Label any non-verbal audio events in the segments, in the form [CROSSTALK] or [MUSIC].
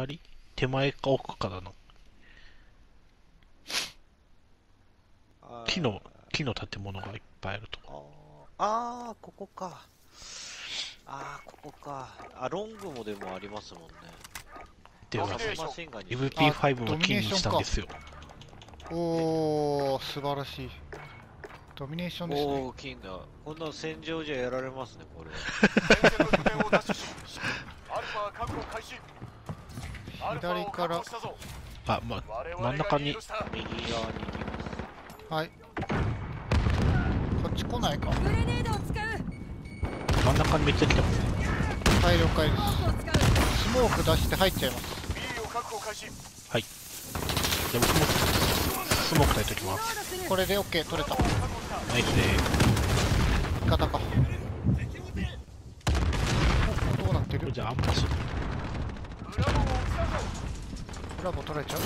左手前か奥かだな。あー木の、木の建物がいっぱいあるとこ。あーあー、ここか。ああ、ここか。あ、ロングもでもありますもんね。では、サブマシンガンに MP5 も金にしたんですよ。おー、素晴らしい。ドミネーションですね。おー、金だ。こんな戦場じゃやられますね、これ。前線の拠点を奪取しアルファ確保開始左からあ、ま、真ん中に右側に。はい。こっち来ないか。真ん中にめっちゃ来てますね。はい、了解でスモークを使うす。スモーク出して入っちゃいます。開始じゃあ僕もスモーク焚いときます。これで OK、取れた。ナイスで味方か。おどうなってる？じゃあアンパス。ブラボー取られちゃう？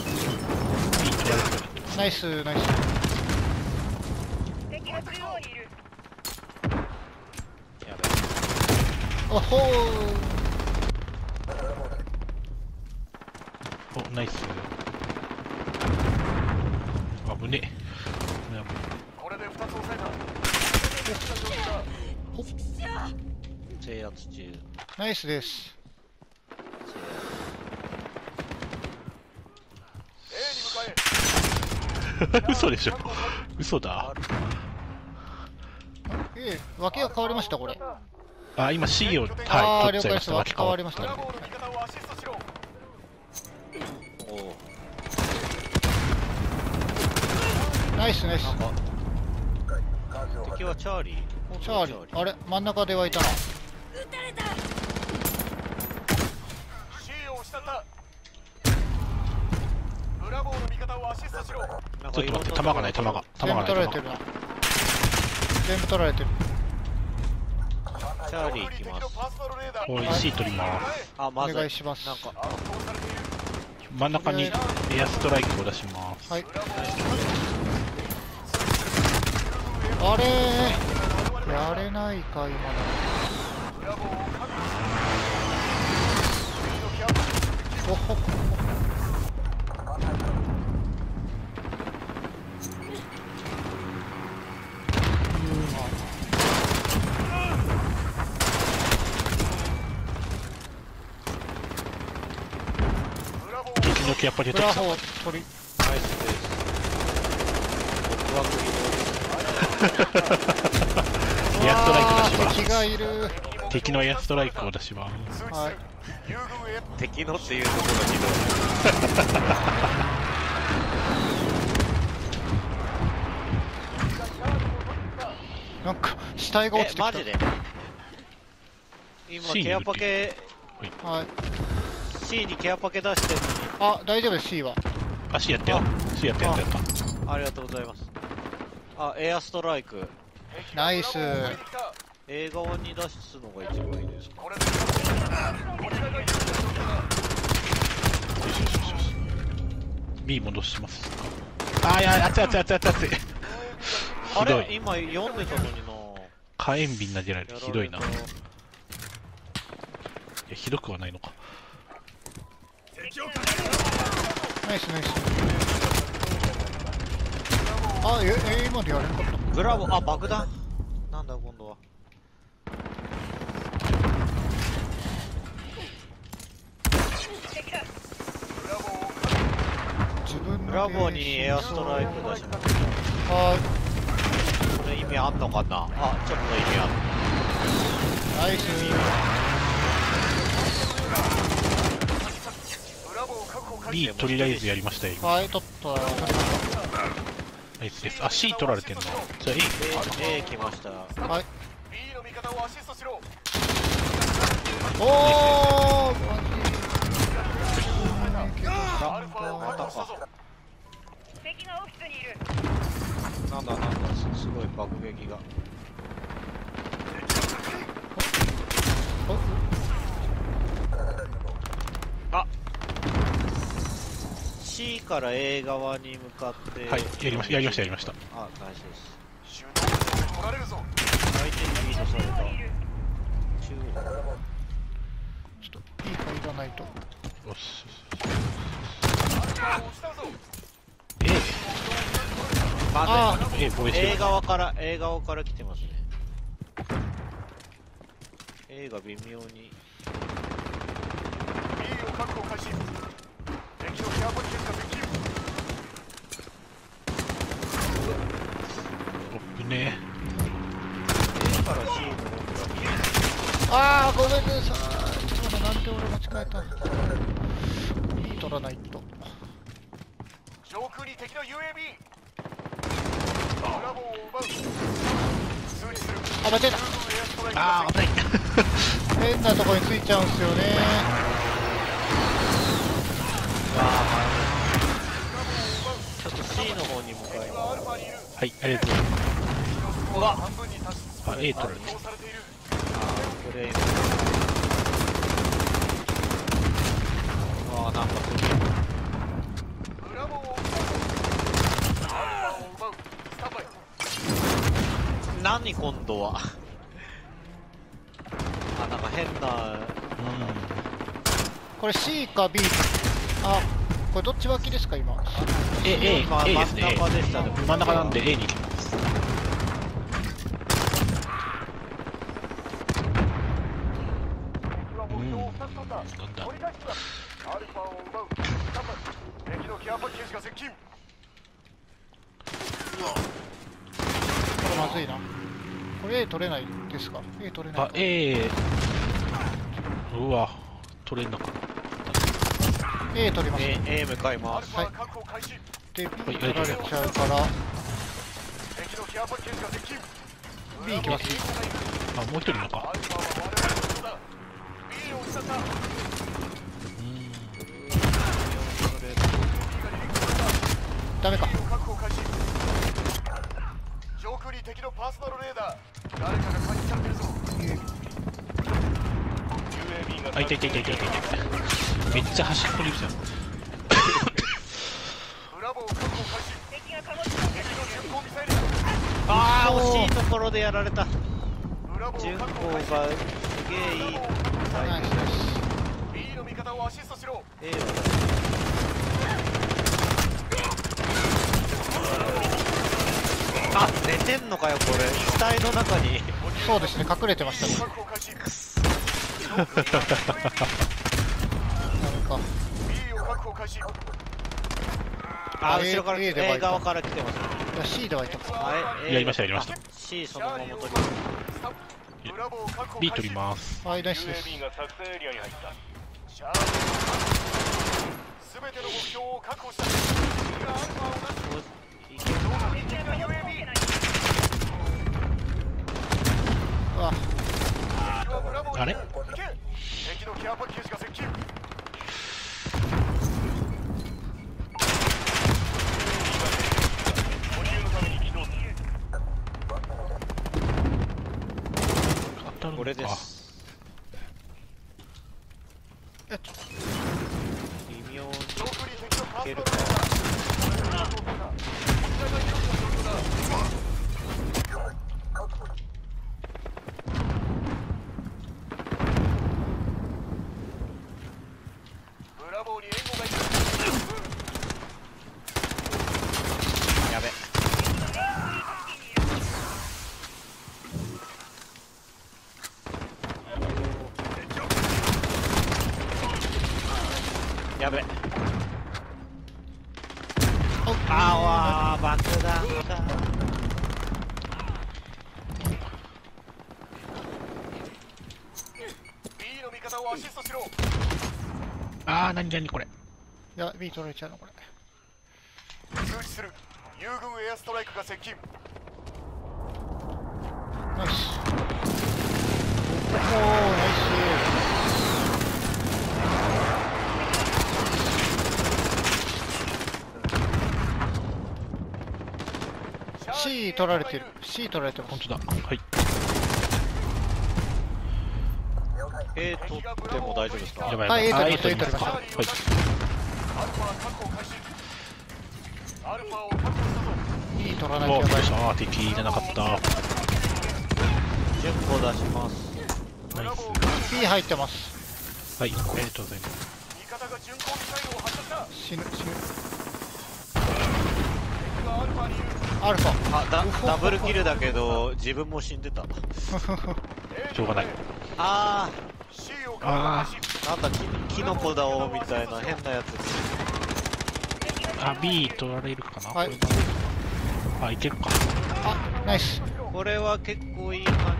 ナイス、ナイス。やべおほーお、ナイス。危ねえ危ねこれで2つ抑えた制圧中。ナイスです。A に向かええ [LAUGHS] 嘘でしょ嘘だ。ええ、脇が変わりました、これ。あ、今 C を、あはい。取っちゃいました。脇変わりましたね。ナイス、ナイス。敵はチャーリー？チャーリー。あれ？真ん中ではいたな。撃たれた C を失ったブラボーの味方をアシストしろなんちょっと待って、弾がない、弾が。全弾がない。部取られてるな。全部取られてる。チャーリー行きます。おい、C 取ります。あ、まおずい。願いします。なんか、真ん中にエアストライクを出します。はい。あれー。やれないか、今の。おほほブラボー激抜きやっぱり出てきた。り。ナイスです。僕は首エアストライク出します。敵がいる。敵のエアストライクを出します。はい敵のっていうところがひどい。[LAUGHS] なんか、死体が落ちえ、てきた。マジで？今、ケアパケ、はい。C にケアパケ出してるのに、あ、大丈夫です、C は。あ、C やったよ。C やったやったやった。ありがとうございます。あ、エアストライク。ナイスブラボーを迎えに来た A 側に出すのが一番いいですか？これでこちらが有利な状況だ B 戻しますか。あー、いや、熱い熱い熱い熱い熱い。あ [LAUGHS] ひどい。れ今読んでたのにな火炎瓶投げられる。ひどいな。いや、ひどくはないのか。ナイス、ナイス。あ、え、え、今でやれなかった。たブラボー、あ、爆弾なんだ今度は。自分のブラボーにエアストライク出しましはた。これ意味あんのかな？あ、ちょっと意味ある。い。ナイス。ブラボーを確保開始 B とりあえずやりましたよ。今はい、取った。取りましナイスです。あ、C 取られてんの。じゃあ A。A、A 来ました。た。はい。B の味方をアシストしろおーマジアルファを確保したぞなんだなんだ、すすごい爆撃が。C から A 側に向かって。はい、やりました、やりました、やりました。あ、ナイスです。取られるぞ相手にリードされた。中ちょっと、いい入らないと。あず A 側から、A 側から来てますね。A が微妙に。B を確保開始敵のケアパッケージが接近おっぶね A から C のロングが見える。ああごめんなさいそうだなんで俺間違えたいい取らないと。上空に敵の UAV ブラボーを奪う。通知するあ間違えた。あが接ー危ない。[LAUGHS] 変なとこについちゃうんすよね。ちょっと C の方に向かい近まアルファにいるはいありがとうございます。あ A 取られ移動されているす。フレーム。ああ、なんかすブラボーを奪うアルファを奪うスタンバイごい。何今度は？あ、なんか変な。これ C か B あこれどっち脇ですか今？A A まあ A 真ん中でしたね。真ん中なんで A に行きます。敵は目標を2つ取ったアルファを奪う敵のケアパッケージが接近これまずいな。これ A 取れないですか？A 取れないあ A うわ取れんのか。A 取ります。A, A 向かいアます。ルファ確保開始で B 取られちゃうから。敵のケアパッケージが接近 B 行きます。あもう一人いるのかダメか。確保開始上空に敵のパーソナルレーダー。誰かが感知されてるぞ。UAV があいたいたいたいたいたいた。めっちゃ端っこにいるじゃん。ブラボー確保開始敵の巡航ミサイルだああ、惜しいところでやられた。ブラボ順行ー確保開始。がすげえいい。ナイスです B の味方をアシストしろ。A はあ、寝てんのかよ、これ。死体の中に。そうですね隠れてましたね確保開始ダメか。あ、後ろから、A A た。側から来てます。いや C ではいた。やりましたやりました。C そのまま取ります。B 取ります。はいナイスです。べての目標を確保し。た敵がアルファを出すいける上空に敵の UAV うわ敵はブラボーにあれ？敵のケアパッケージが接近これです。えっと微妙に。上空に敵のパーソナルレーダーこれが通ったかこちらが有利な状況だブラボーに援護がいるやべ。やべ。オッケーあわー、爆弾か。B の味方をアシストしろ。あーなになにこれ。いや B 取られちゃうのこれ。通知する。友軍エアストライクが接近。ナイスおおナイス C 取られてる。C 取られてます本当だ。はい。A 取っても大丈夫ですか？やばいはいやばい A 取りました。あ A 取りました。はいアルファ確保開始アルファを確保した。ぞ B 取らないおとやばい。しあー敵じゃなかった。順行出します。ブラボー B 入ってます。はい。ありがとうございます。死ぬ死ぬアルファ。あだダブルキルだけど自分も死んでた。[LAUGHS] しょうがない。あ開始ー。なんだキキノコだおみたいな変なやつあ B 取られるかな、はい。これあいけるか。あナイス。これは結構いい感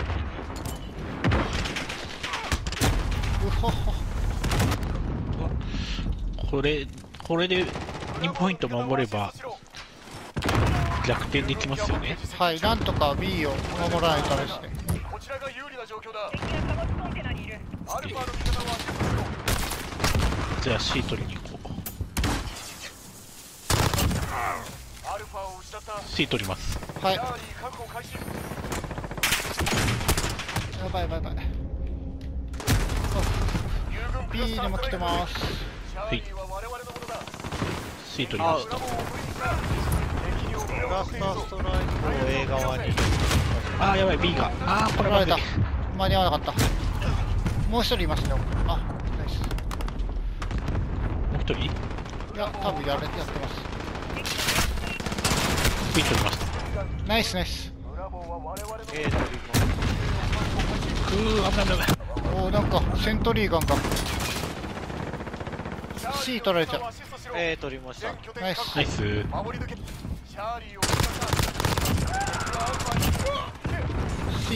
うほほこれこれで2ポイント守れば逆転できますよね。はいなんとか B を守らないとですねこちらが有利な状況だ。じゃあ C 取りに行こう。C 取ります。はい。やばいやばいやばい。B にも来てます。は我々のものだ。C 取りましたラスターストライクを A 側にたあーやばい B があーこれまで取られた間に合わなかった。もう一人いますねあナイス。もう一人？いや多分やれやってます。B 取りました。ナイスナイス。A 取りますうー危ない危ない危ない。おおなんかセントリーガンが。C 取られちゃう。A 取りました。ナイス。ナイス。守り抜けチャーリー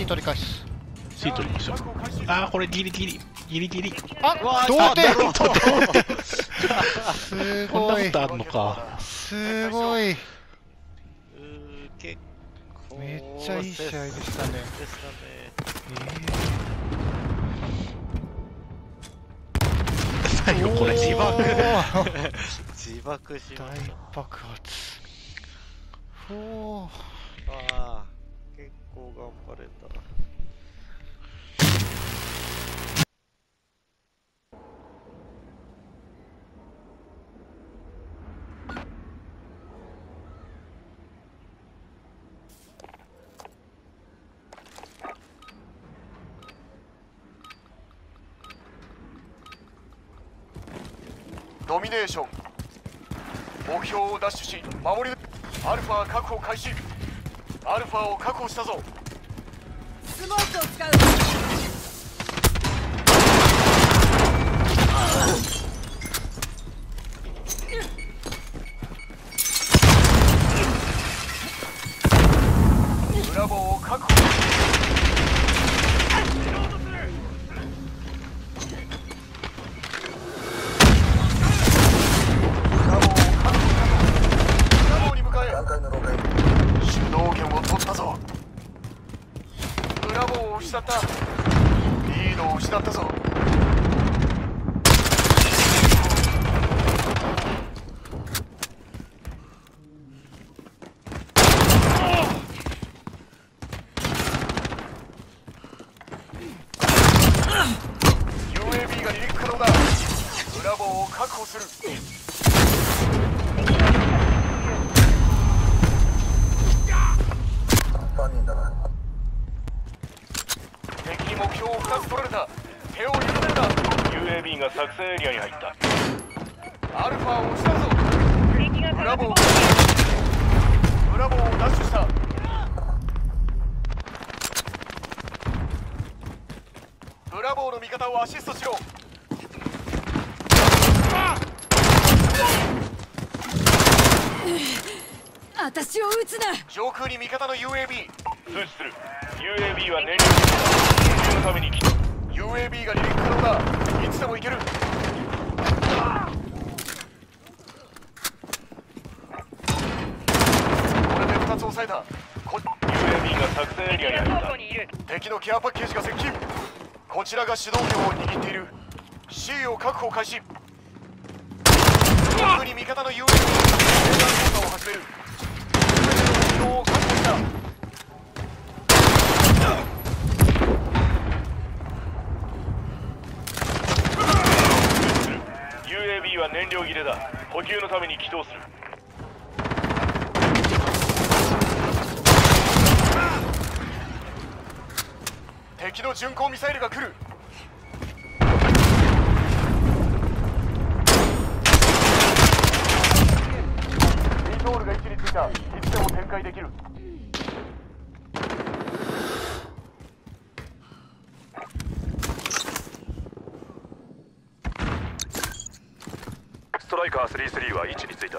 を取り返す。C 取りましょう。あーこれギリギリ。ギリギリ。あわ同点。あ同点。すこんなごいことあるのか。すごい。めっちゃいい試合でしたね。でしたね。最後これお自爆。ー。[LAUGHS] 自爆しま大した。爆発おーああ結構頑張れたドミネーション目標を奪取し守り抜アルファ確保開始。アルファを確保したぞ。スモークを使うブラボーを確保ブラボーを確保したぞブラボーに向かえ主導権を取ったぞブラボーを失ったリードを失ったぞ UAB が離陸可能だブラボーを確保する敵に目標を2つ取られた手を緩めるな。UAB が作戦エリアに入った。アルファを押したぞ。ブラボー。ブラボーを奪取した。ブラボーの味方をアシストしろ私を撃つな。上空に味方の UAB 通知する。UAB は燃料のために来た。UAB が離陸可能だ。いつでも行ける。これで2つ抑えた。こ UAB が作戦エリアに入った。敵のケアパッケージが接近。こちらが主導権を握っている。C を確保開始。上空に味方の UAB がレーダー操作を始める。全ての目標を確保した燃料切れだ。補給のために起動する。敵の巡航ミサイルが来る。リトールが位置についた。いつでも展開できるストライカー33は位置についた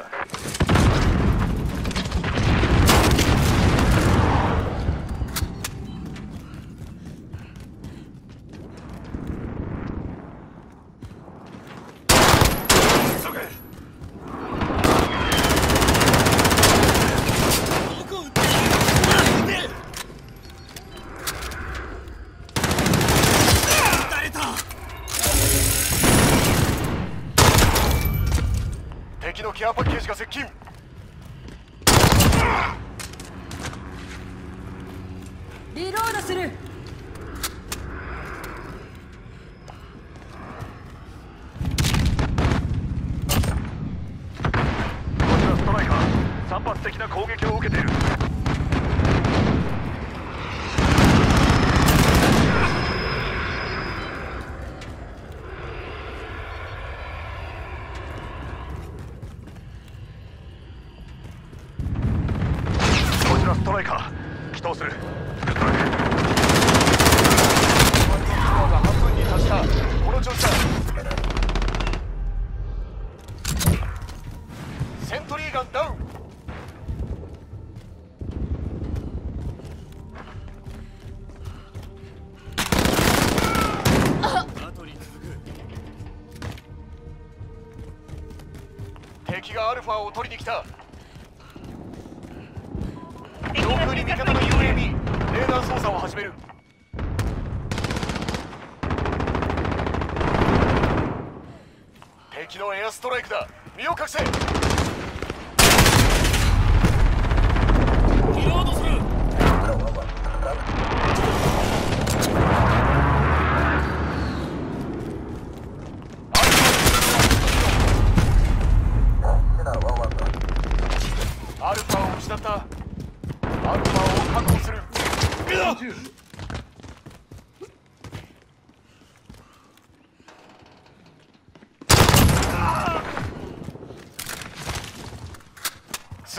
敵のケアパッケージが接近リロードするこちらストライカー散発的な攻撃を受けているこちらストライカー起動する半分に達した。この調子だストライクだ。身を隠せアルファを失ったアルファを確保する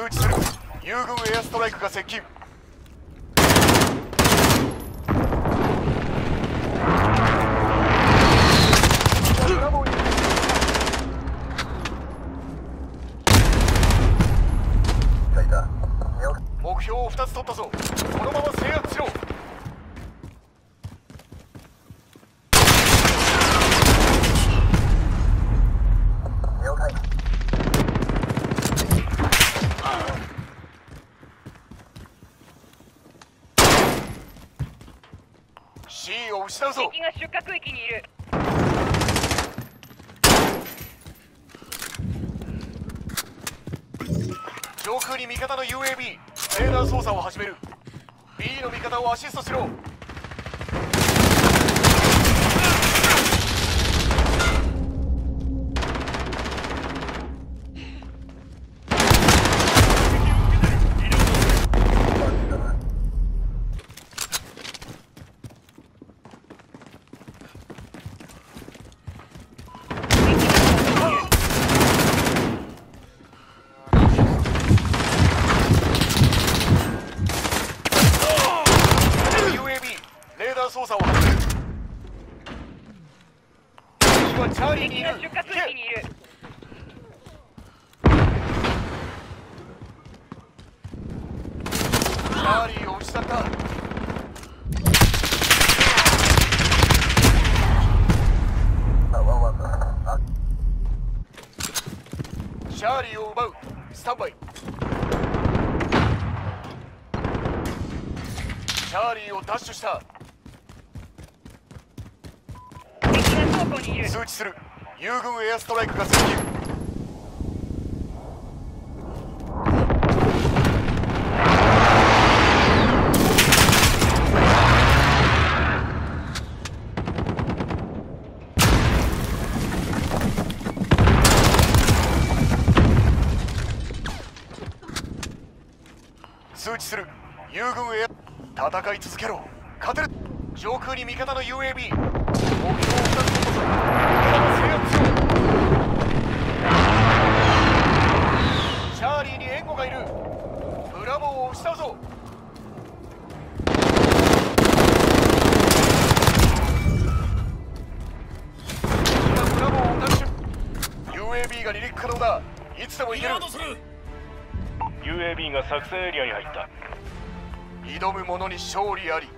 通知する。友軍エアストライクが接近。目標を2つ取ったぞ。このまま制圧しろ C を失うぞ。敵が出荷区域にいる。上空に味方の UAB レーダー操作を始める。B の味方をアシストしろ敵はチャーリーにいる敵が出荷区域にいるチャーリーを失ったチャーリーを奪うスタンバイチャーリーをダッシュした敵が倉庫にいる。通知する。友軍エアストライクが接近。通知する。友軍エア戦い続けろ。勝てる。上空に味方の UAB チャーリーにエ護がいる。ブラボーを失う。ぞブラボー UAB が離陸可能だ。いつでも行ける。UAB が作戦エリアに入った。挑む者に勝利あり。